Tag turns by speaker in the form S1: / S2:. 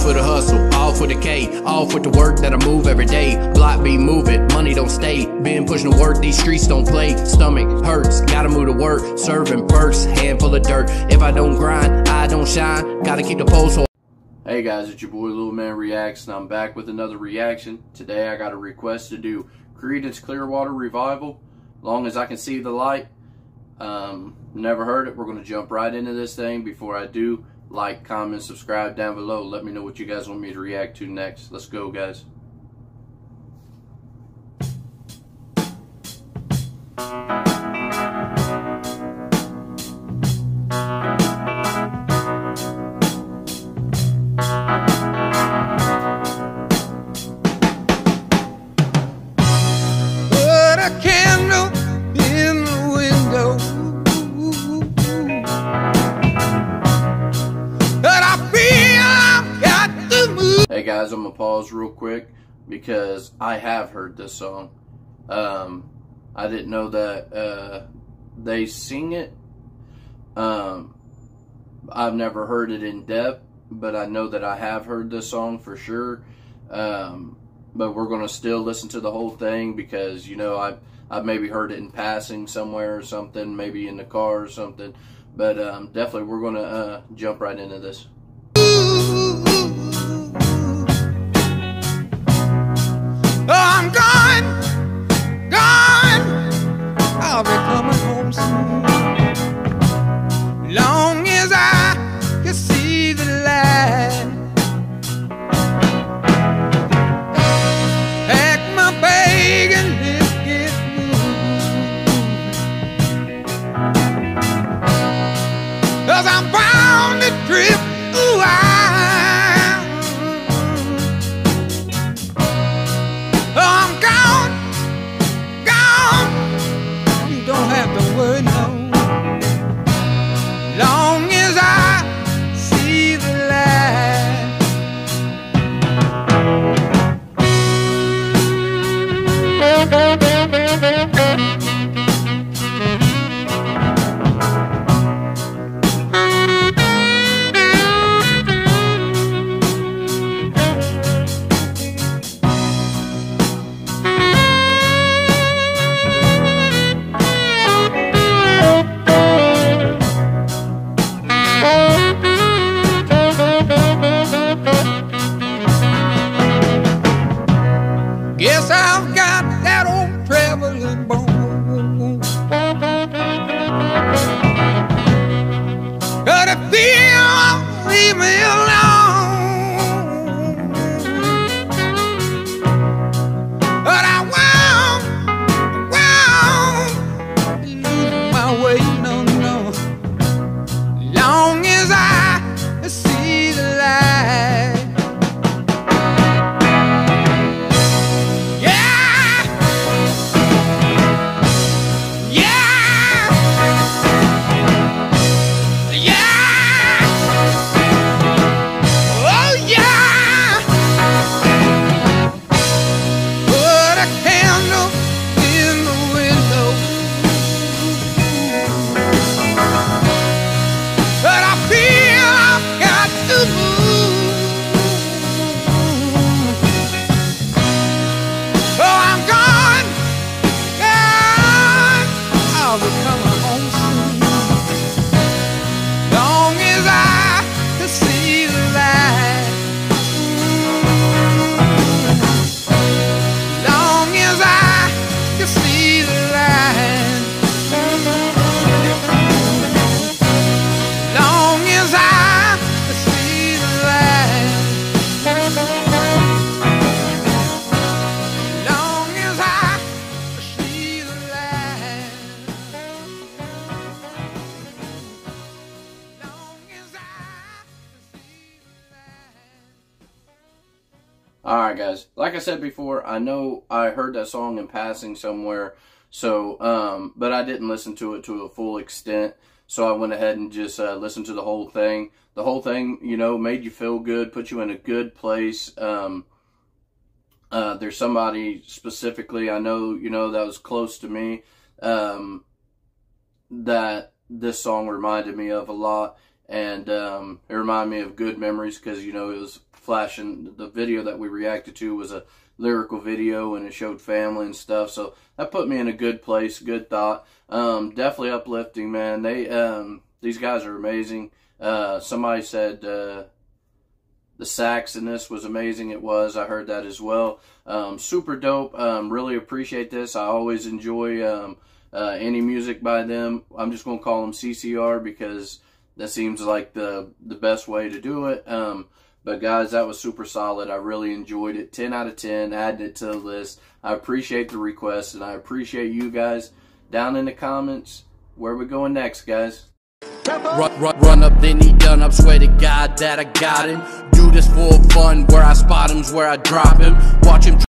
S1: for the hustle, all for the K, all for the work that I move every day. Block be moving, money don't stay. Been pushing the work, these streets don't play. Stomach hurts, gotta move to work. Serving perks, handful of dirt. If I don't grind, I don't shine. Gotta keep the pulse.
S2: Hey guys, it's your boy Little Man Reacts, and I'm back with another reaction. Today I got a request to do Creedence Clearwater Revival. Long as I can see the light. Um, never heard it. We're going to jump right into this thing. Before I do, like, comment, subscribe down below. Let me know what you guys want me to react to next. Let's go, guys. Guys, I'm gonna pause real quick because I have heard this song. Um, I didn't know that uh, they sing it. Um, I've never heard it in depth, but I know that I have heard this song for sure. Um, but we're gonna still listen to the whole thing because you know I've I've maybe heard it in passing somewhere or something, maybe in the car or something. But um, definitely, we're gonna uh, jump right into this.
S3: Oh, I'm gone, gone. I'll be coming home soon. Leave me alone.
S2: Alright guys, like I said before, I know I heard that song in passing somewhere, so, um, but I didn't listen to it to a full extent, so I went ahead and just uh, listened to the whole thing. The whole thing, you know, made you feel good, put you in a good place. Um, uh, there's somebody specifically I know, you know, that was close to me, um, that this song reminded me of a lot. And um, it reminded me of good memories because you know it was flashing. The video that we reacted to was a lyrical video and it showed family and stuff. So that put me in a good place, good thought. Um, definitely uplifting, man. They um, these guys are amazing. Uh, somebody said uh, the sax in this was amazing. It was. I heard that as well. Um, super dope. Um, really appreciate this. I always enjoy um, uh, any music by them. I'm just gonna call them CCR because that seems like the the best way to do it. Um, but guys, that was super solid. I really enjoyed it. 10 out of 10, adding it to the list. I appreciate the request and I appreciate you guys down in the comments. Where we going next, guys?
S1: Run, run, run up, then he done up. Swear to God that I got him. Do this for fun. Where I spot him's where I drop him. Watch him.